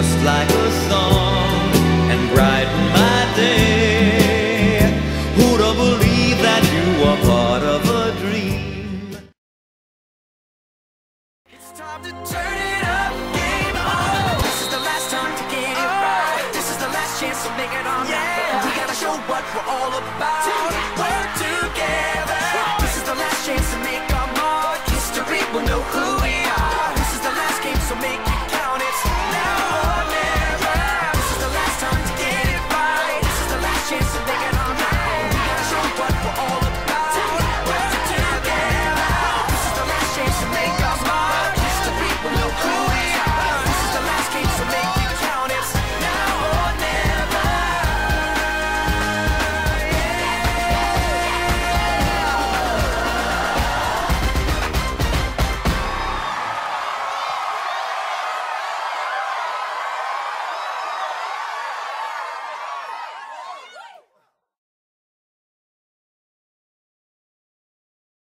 Just like a song and brighten my day. Who'd have believed that you were part of a dream? It's time to turn it up, game on. This is the last time to get it right. Oh. This is the last chance to make it on. Yeah, we gotta show what we're all about. Work together. This is the last chance to make our mark. History will know who we are. This is the last game, so make it.